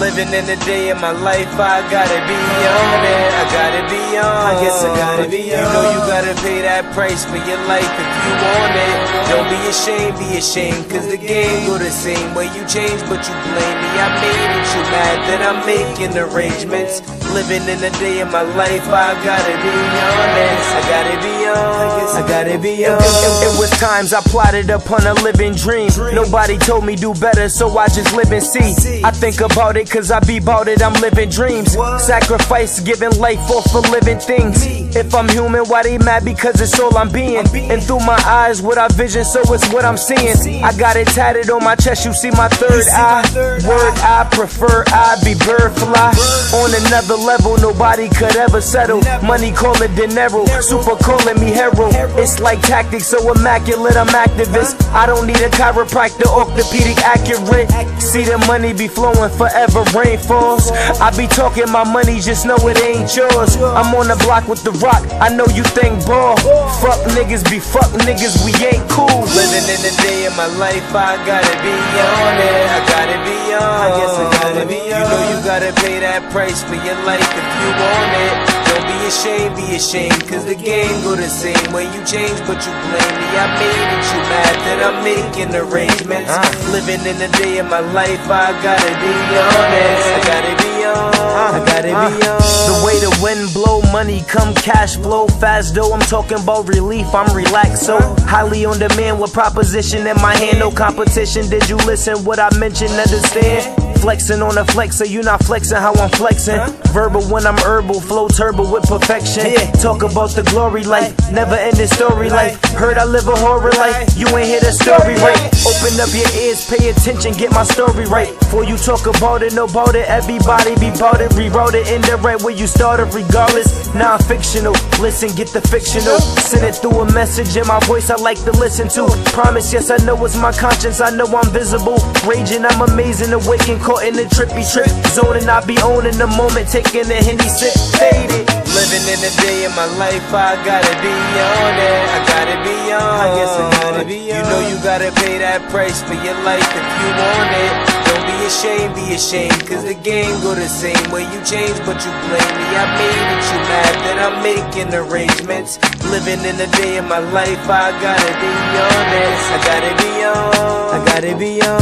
Living in the day of my life, I gotta be on it. I gotta be on. I guess I gotta be You know you gotta pay that price for your life if you want it. Don't be ashamed, be ashamed, cause the game go the same way. You change, but you blame me. I made it, you mad that I'm making arrangements. Living in the day of my life, I gotta be honest. I gotta be on. I gotta be on. It, it was times I plotted upon a living dream. Nobody told me do better, so I just live and see. I think about it cause I be about it, I'm living dreams. Sacrifice, giving life for for living things. If I'm human, why they mad? Because it's all I'm being. And through my eyes, what I vision, so it's what I'm seeing. I got it tatted on my chest, you see my third eye. Word I prefer, I be bird fly. On another level, nobody could ever settle. Money calling it dinero, super calling me hero. It's like tactics, so immaculate, I'm activist. I don't need a chiropractor, orthopedic accurate. See the money be flowing forever, rain falls. I be talking my money, just know it ain't yours. I'm on the block with the rock, I know you think ball. Fuck niggas be fuck niggas, we ain't cool. Living in the day of my life, I gotta be on it. I gotta be on. I guess I gotta be on. Gotta pay that price for your life if you want it. Don't be ashamed, be ashamed, cause the game go the same way. You change, but you blame me. I made it, you mad that I'm making arrangements. Ah. Living in the day of my life, I gotta be honest. I gotta be ah. on. I gotta be on. The way the wind blow, money come cash flow fast though. I'm talking about relief, I'm relaxed. So highly on demand with proposition in my hand, no competition. Did you listen what I mentioned? Understand? Flexing on a flexer, you not flexing how I'm flexing. Verbal when I'm herbal, flow turbo with perfection. Yeah. Talk about the glory life, never ending story life. Heard I live a horror life, you ain't hear the story right. Open up your ears, pay attention, get my story right. Before you talk about it, know about it, everybody be bout it. Rewrote it in the right where you started, regardless. Non fictional, listen, get the fictional. Send it through a message in my voice I like to listen to. Promise, yes, I know it's my conscience, I know I'm visible. Raging, I'm amazing, awakened, caught in the trippy trip. Zoning, I be owning the moment, taking the Henny sip, faded. Living in the day of my life, I gotta be on it. I gotta be on. I guess I gotta be You know you gotta pay that price for your life if you want it. Don't be ashamed, be ashamed, cause the game go the same way. You change, but you blame me. I made it, you mad that I'm making arrangements. Living in the day of my life, I gotta be honest. I gotta be on. I gotta be on.